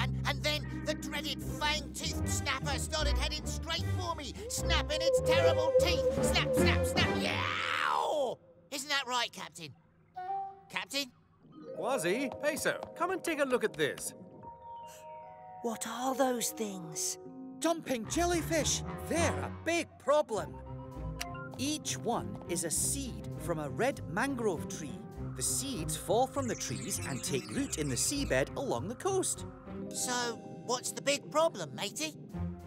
And, and then the dreaded fang-toothed snapper started heading straight for me, snapping its terrible teeth. Snap, snap, snap. Yow! Isn't that right, Captain? Captain? Kwazii, Peso, come and take a look at this. What are those things? Dumping jellyfish! They're a big problem. Each one is a seed from a red mangrove tree. The seeds fall from the trees and take root in the seabed along the coast. So, what's the big problem, matey?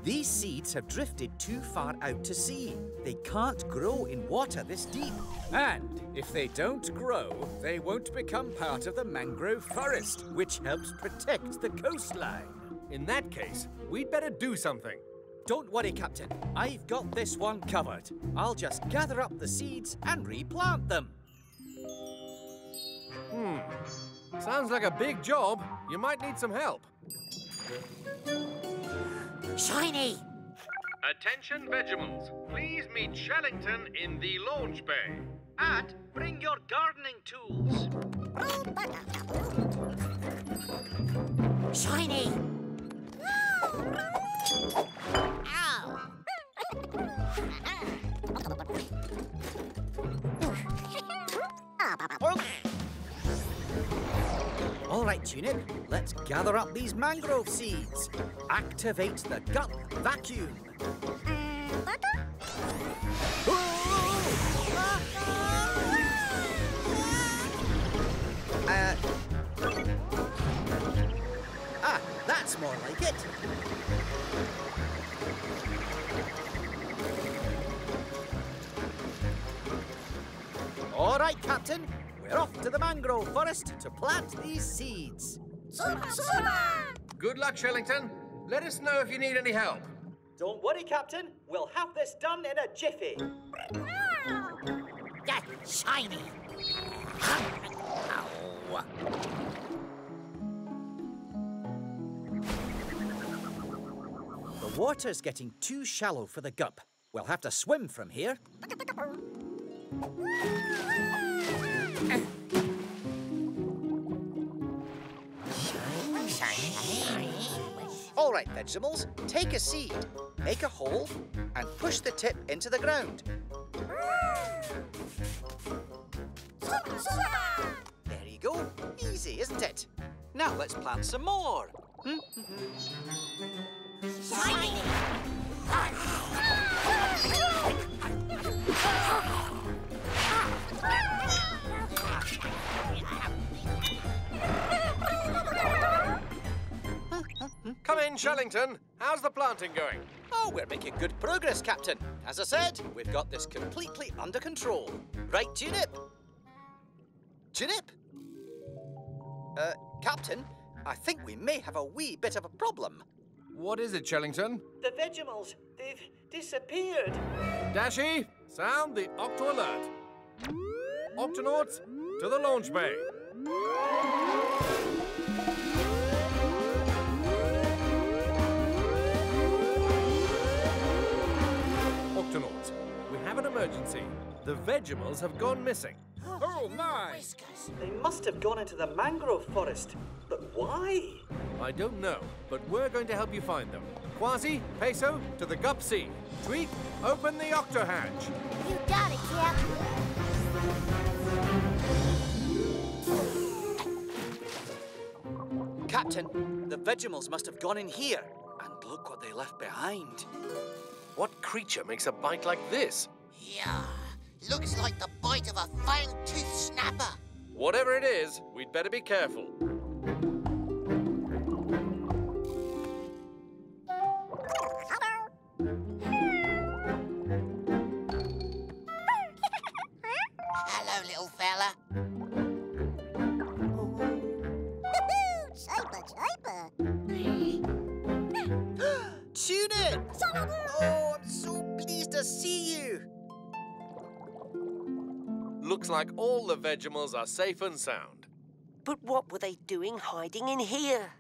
These seeds have drifted too far out to sea. They can't grow in water this deep. And if they don't grow, they won't become part of the mangrove forest, which helps protect the coastline. In that case, we'd better do something. Don't worry, Captain. I've got this one covered. I'll just gather up the seeds and replant them. Hmm. Sounds like a big job. You might need some help. Shiny! Attention Vegimals, please meet Shellington in the launch bay. And bring your gardening tools. Shiny! Tunip, let's gather up these mangrove seeds. Activate the gut vacuum. Ah, that's more like it. All right, Captain. We're off to the mangrove forest to plant these seeds. Good luck, Shellington. Let us know if you need any help. Don't worry, Captain. We'll have this done in a jiffy. That shiny! Ow. The water's getting too shallow for the gup. We'll have to swim from here. All right, vegetables, take a seed, make a hole, and push the tip into the ground. There you go. Easy, isn't it? Now let's plant some more. Hmm? In, Shellington. How's the planting going? Oh, we're making good progress, Captain. As I said, we've got this completely under control. Right, Tunip? Tunip? Uh, Captain, I think we may have a wee bit of a problem. What is it, Shellington? The Vegimals, they've disappeared. Dashi, sound the Octo alert. Octonauts, to the launch bay. An emergency. The Vegimals have gone missing. Oh, my! Whiskers. They must have gone into the mangrove forest. But why? I don't know, but we're going to help you find them. Kwazii, Peso, to the Gup-C. Tweak, open the Octo hatch. You got it, Cap. Captain, the Vegimals must have gone in here. And look what they left behind. What creature makes a bite like this? Yeah, looks like the bite of a fang-toothed snapper. Whatever it is, we'd better be careful. Looks like all the Vegimals are safe and sound. But what were they doing hiding in here?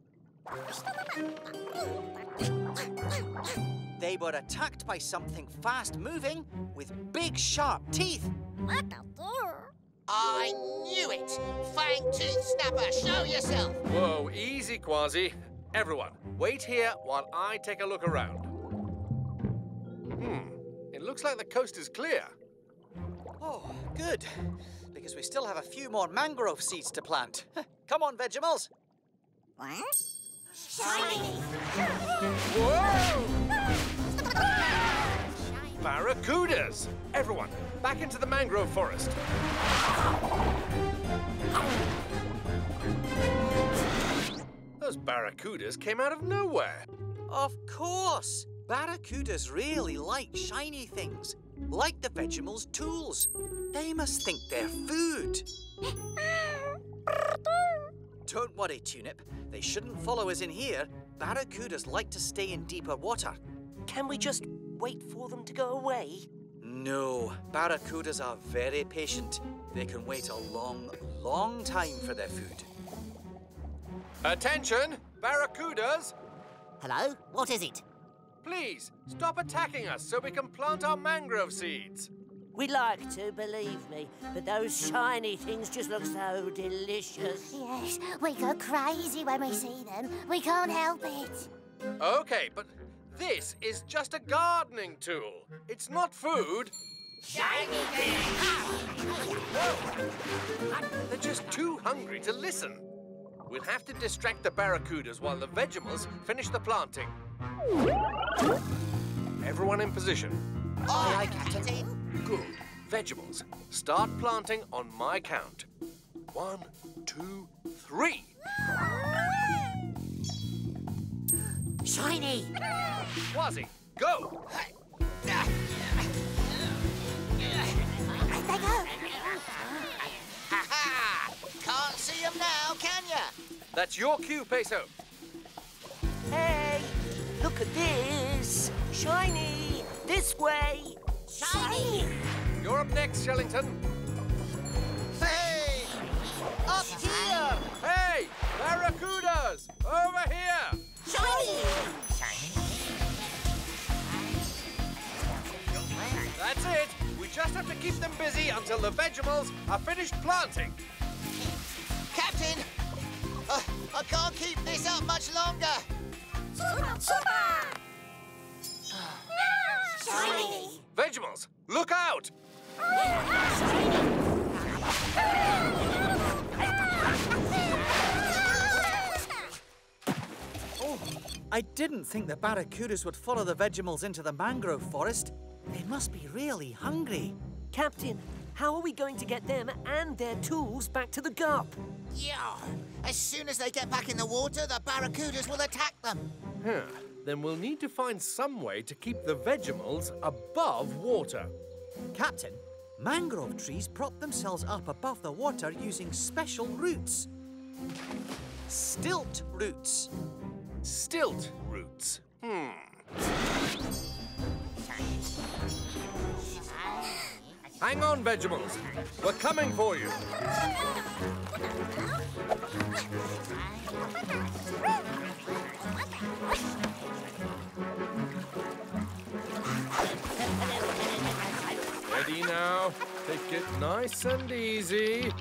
They were attacked by something fast moving with big sharp teeth. I knew it! Fang Tooth Snapper, show yourself! Whoa, easy, Kwazii. Everyone, wait here while I take a look around. Hmm, it looks like the coast is clear. Oh, good. Because we still have a few more mangrove seeds to plant. Come on, Vegimals. What? Shiny! Whoa! Barracudas! Everyone, back into the mangrove forest. Those barracudas came out of nowhere. Of course. Barracudas really like shiny things, like the Vegimals' tools. They must think they're food. Don't worry, Tunip. They shouldn't follow us in here. Barracudas like to stay in deeper water. Can we just wait for them to go away? No, barracudas are very patient. They can wait a long, long time for their food. Attention, barracudas! Hello? What is it? Please, stop attacking us so we can plant our mangrove seeds. We'd like to, believe me, but those shiny things just look so delicious. Yes, we go crazy when we see them. We can't help it. Okay, but this is just a gardening tool. It's not food. Shiny ah. things! Ah, they're just too hungry to listen. We'll have to distract the barracudas while the Vegimals finish the planting. Everyone in position. Aye, aye, Captain. Good. Vegetables, start planting on my count. One, two, three. Shiny! Kwazii, go! There they go. Can't see them now, can ya? That's your cue, Peso. Hey, look at this. Shiny, this way. Shiny! You're up next, Shellington. Hey! Up here! Hey, barracudas, over here! Shiny! Shiny. That's it. We just have to keep them busy until the vegetables are finished planting. Captain! Uh, I can't keep this up much longer. Shiny. Vegimals, look out! Oh, I didn't think the barracudas would follow the Vegimals into the mangrove forest. They must be really hungry. Captain, how are we going to get them and their tools back to the gup? Yeah. As soon as they get back in the water, the barracudas will attack them. Huh. Then we'll need to find some way to keep the Vegimals above water. Captain, mangrove trees prop themselves up above the water using special roots. Stilt roots. Stilt roots. Hmm. Hang on, Vegimals. We're coming for you. now. Take it nice and easy.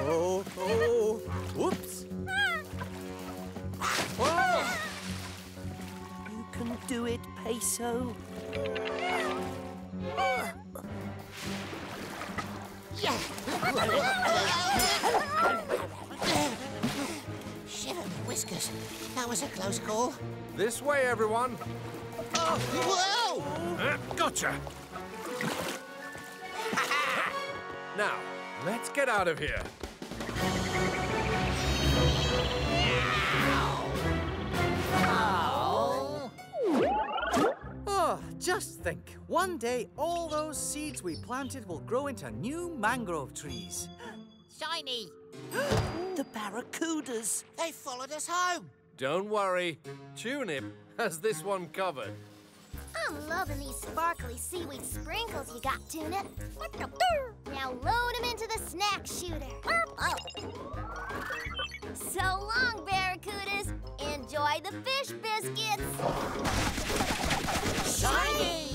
Oh, oh, whoops. Oh! You can do it, Peso. Shiver me whiskers. That was a close call. This way, everyone. Oh, whoa! Uh, gotcha. Now, let's get out of here. Oh, just think. One day, all those seeds we planted will grow into new mangrove trees. Shiny! The barracudas. They followed us home. Don't worry, Tunip has this one covered. I'm loving these sparkly seaweed sprinkles you got, Tunip. Now load them into the snack shooter. So long, Barracudas. Enjoy the fish biscuits. Shiny!